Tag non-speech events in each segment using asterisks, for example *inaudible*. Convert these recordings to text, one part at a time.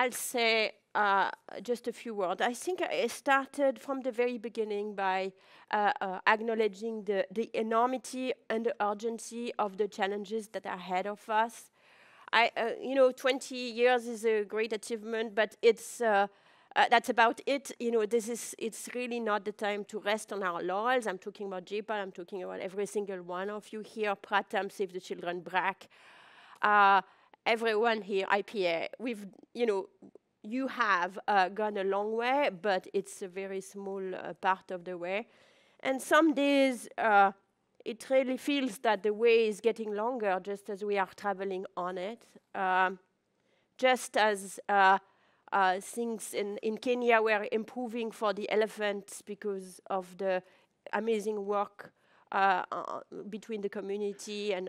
I'll say uh, just a few words. I think I started from the very beginning by uh, uh, acknowledging the, the enormity and the urgency of the challenges that are ahead of us. I, uh, you know, 20 years is a great achievement, but it's uh, uh, that's about it. You know, this is it's really not the time to rest on our laurels. I'm talking about JPAL. I'm talking about every single one of you here. Pratham, Save the Children, BRAC. Everyone here, IPA. We've, you know, you have uh, gone a long way, but it's a very small uh, part of the way. And some days uh, it really feels that the way is getting longer just as we are traveling on it. Um, just as uh, uh, things in, in Kenya were improving for the elephants because of the amazing work uh, between the community and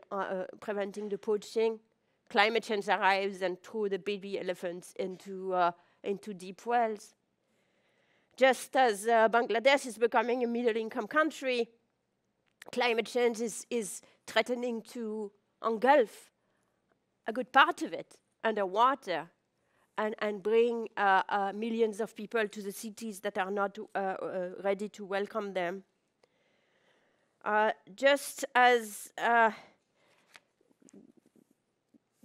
preventing the poaching. Climate change arrives and throws the baby elephants into, uh, into deep wells. Just as Bangladesh is becoming a middle income country, climate change is, is threatening to engulf a good part of it underwater and, and bring uh, uh, millions of people to the cities that are not uh, uh ready to welcome them. Uh, just as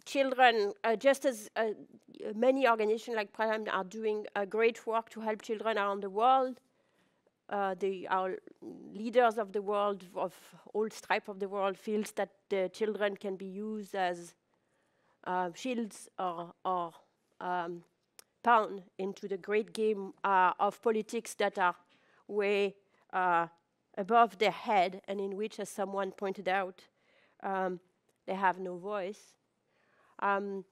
uh, children, just as many organizations like Pratham are doing great work to help children around the world, uh, the, our leaders of the world, of all stripes of the world, feels that the children can be used as uh, shields or, or um, pound into the great game uh, of politics that are way uh, above their head and in which, as someone pointed out, um, they have no voice. Um,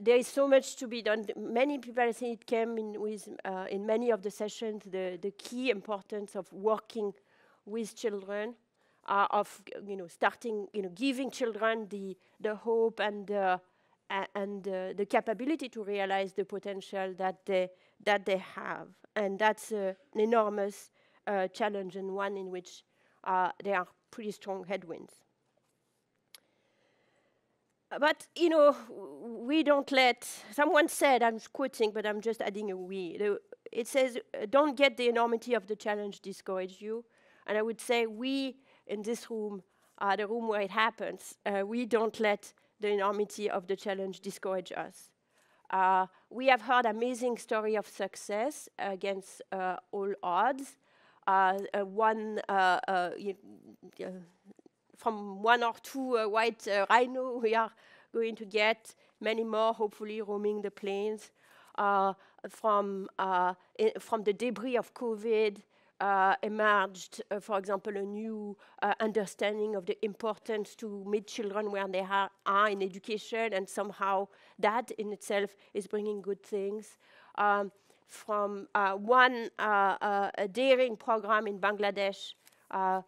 there is so much to be done. Many people, I think, it came in with uh, in many of the sessions the, the key importance of working with children, uh, of you know starting you know giving children the the hope and uh, and the capability to realize the potential that they, that they have. And that's an enormous uh, challenge and one in which uh, there are pretty strong headwinds. But, you know, we don't let, someone said, I'm quoting, but I'm just adding a we. It says, don't get the enormity of the challenge discourage you. And I would say, we in this room, are the room where it happens, uh, we don't let the enormity of the challenge discourage us. Uh, we have heard amazing story of success against uh, all odds. Uh, uh one uh, uh, from one or two white rhino, we are going to get many more, hopefully, roaming the plains. from from the debris of COVID, uh, emerged, uh, for example, a new uh, understanding of the importance to meet children where they are, in education, and somehow that in itself is bringing good things. Um, from uh, one uh, uh, a daring program in Bangladesh, a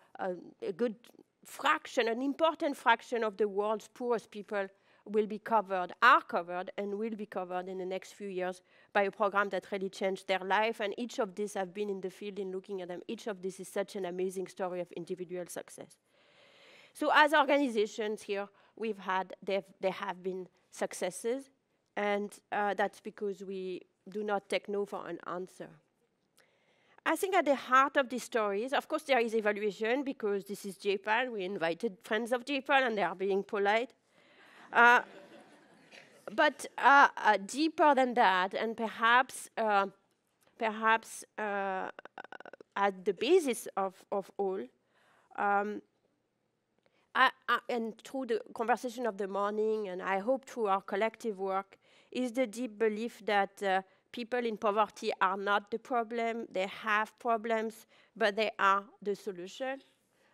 good fraction, an important fraction of the world's poorest people will be covered, are covered, and will be covered in the next few years by a program that really changed their life. And each of these have been in the field in looking at them. Each of these is such an amazing story of individual success. So as organizations here, we've had, there have been successes, and uh, that's because we do not take no for an answer. I think at the heart of these stories, of course, there is evaluation because this is JPAL. We invited friends of JPAL and they are being polite. Uh, but uh, uh, deeper than that, and perhaps, uh, perhaps uh, at the basis of, of all, um, I, I, and through the conversation of the morning, and I hope through our collective work, is the deep belief that uh, people in poverty are not the problem, they have problems, but they are the solution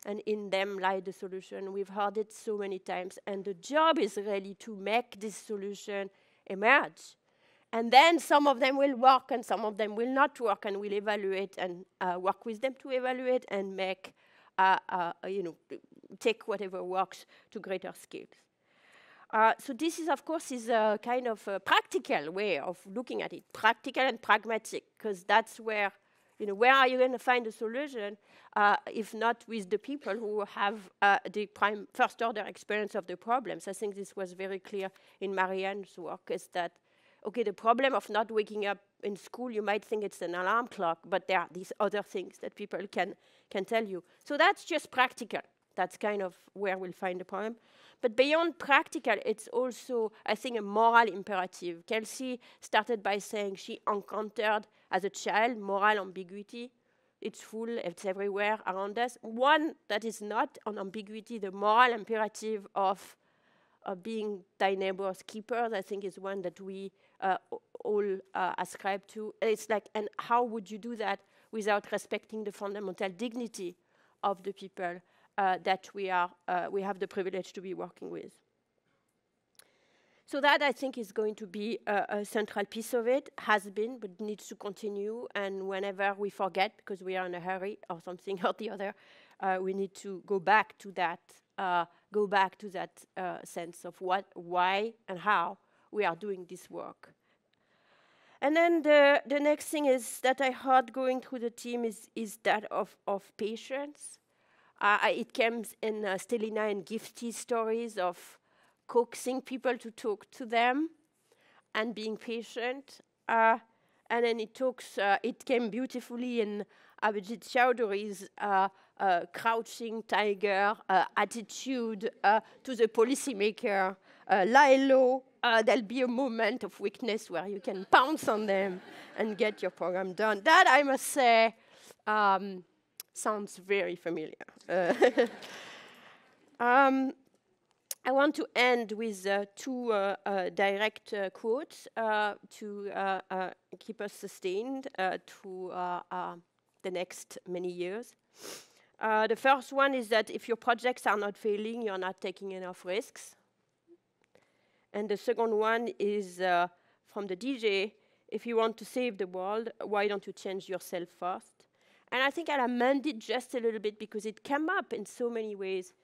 and in them lie the solution. We've heard it so many times, and the job is really to make this solution emerge. And then some of them will work, and some of them will not work, and we'll evaluate and uh, work with them to evaluate and make, uh, uh, you know, take whatever works to greater scales. Uh, so this is, of course, is a kind of a practical way of looking at it, practical and pragmatic, because that's where you know, where are you going to find a solution uh, if not with the people who have uh, the prime first order experience of the problems? I think this was very clear in Marianne's work, is that okay, the problem of not waking up in school, you might think it's an alarm clock, but there are these other things that people can, can tell you. So that's just practical. That's kind of where we'll find the problem. But beyond practical, it's also, I think, a moral imperative. Kelsey started by saying she encountered, as a child, moral ambiguity. It's full, it's everywhere around us. One that is not an ambiguity, the moral imperative of uh, being thy neighbor's keeper, I think is one that we uh, all uh, ascribe to. It's like, and how would you do that without respecting the fundamental dignity of the people that we, are, uh, we have the privilege to be working with? So that I think is going to be a, a, central piece of it, has been, but needs to continue. And whenever we forget, because we are in a hurry or something *laughs* or the other, uh, we need to go back to that, uh, go back to that uh, sense of what, why, and how we are doing this work. And then the, the next thing is that I heard going through the team is, is that of, of patience. Uh, it comes in uh, Stelina and Gifty stories of coaxing people to talk to them and being patient. Uh, and then it talks, uh, it came beautifully in Abhijit Chowdhury's uh, uh crouching tiger attitude to the policymaker. lie low, there'll be a moment of weakness where you can pounce on them and get your program done. That, I must say, um, sounds very familiar. *laughs* um, I want to end with uh, two uh, uh, direct uh, quotes uh, to uh, keep us sustained through the next many years. the first one is that if your projects are not failing, you're not taking enough risks. And the second one is from the DJ, if you want to save the world, why don't you change yourself first? And I think I'll amend it just a little bit because it came up in so many ways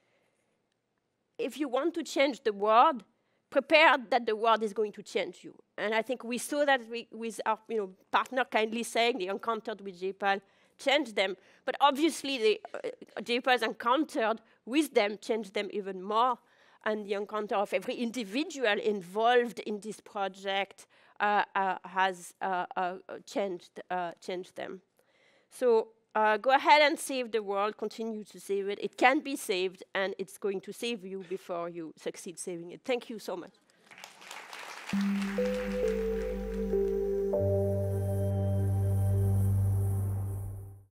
if you want to change the world, prepare that the world is going to change you. And I think we saw that we, with our you know, partner kindly saying they encountered with JPAL changed them. But obviously, the uh, JPAL's encountered with them changed them even more. And the encounter of every individual involved in this project uh, uh, has uh, uh, changed, uh, changed them. So uh, go ahead and save the world, continue to save it. It can be saved, and it's going to save you before you succeed saving it. Thank you so much.